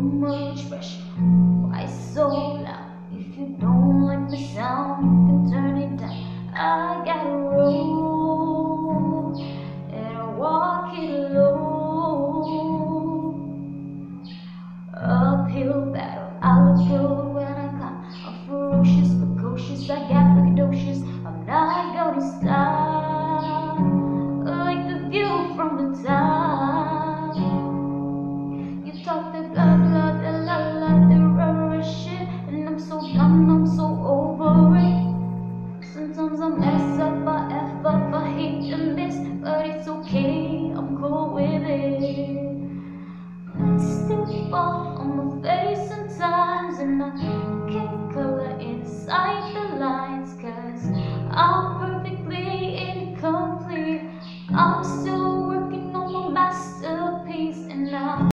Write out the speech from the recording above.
much pressure. Why so loud? If you don't like the sound, you can turn it down. I gotta roll and I walk it low. Uphill battle, I look good when I come. I'm ferocious, precocious, I got fall on my face sometimes, and I can't color inside the lines, cause I'm perfectly incomplete. I'm still.